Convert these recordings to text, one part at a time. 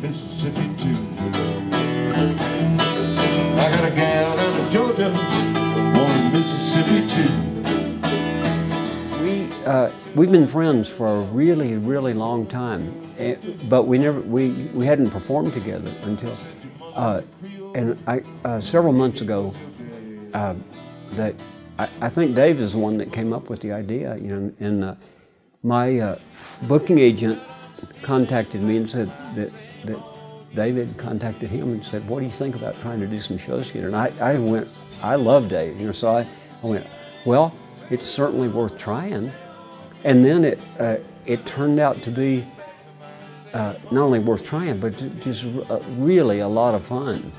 Mississippi too. I got a gal out of Georgia, one in Mississippi too. We uh, we've been friends for a really really long time, eh, but we never we we hadn't performed together until, uh, and I uh, several months ago, uh, that I, I think Dave is the one that came up with the idea. You know, and uh, my uh, booking agent contacted me and said that that David contacted him and said, "What do you think about trying to do some shows together?" And I, I went, I love Dave, you know, so I, I went, well, it's certainly worth trying. And then it uh, it turned out to be uh, not only worth trying, but just uh, really a lot of fun.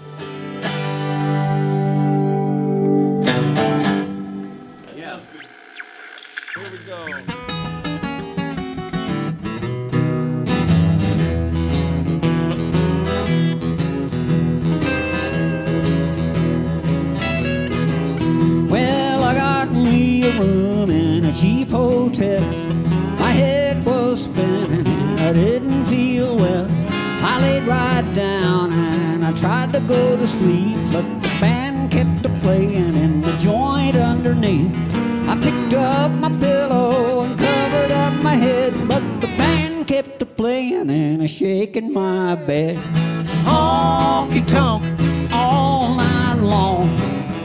A room in a cheap hotel. My head was spinning I didn't feel well. I laid right down and I tried to go to sleep, but the band kept a playing in the joint underneath. I picked up my pillow and covered up my head, but the band kept a playing and a shaking my bed. Honky tonk all night long.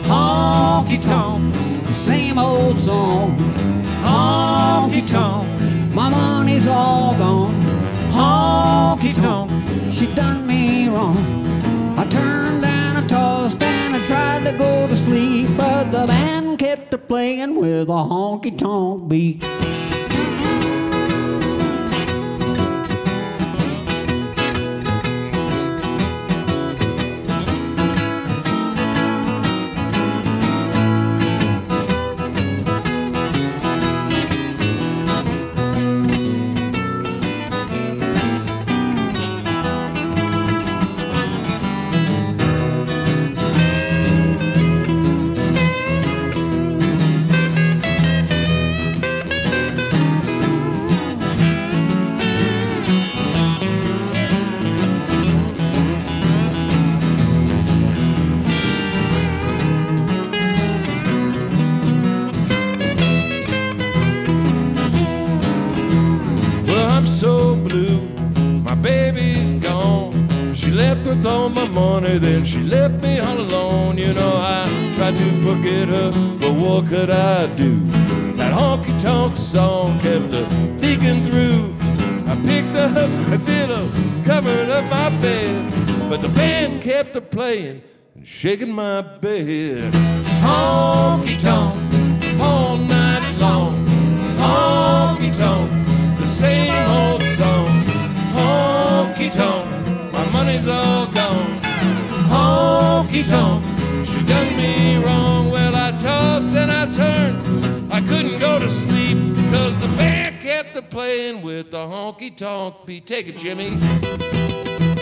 Honky tonk, old song. Honky tonk, my money's all gone. Honky tonk, she done me wrong. I turned and I tossed and I tried to go to sleep, but the band kept a playing with a honky tonk beat. Left with all my money, then she left me all alone. You know, I tried to forget her, but what could I do? That honky tonk song kept a leaking through. I picked up a pillow, covered up my bed, but the band kept a playing and shaking my bed. Honky tonk, money's all gone. Honky tonk, she done me wrong. Well, I tossed and I turned. I couldn't go to sleep because the band kept a playing with the honky tonk beat. Take it, Jimmie.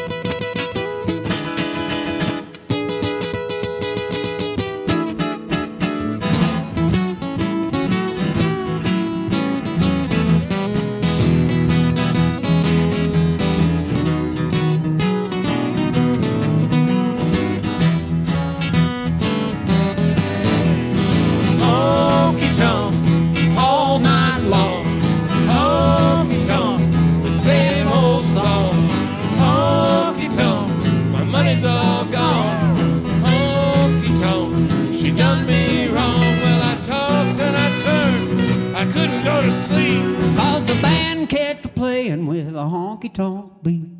Honky tonk beat.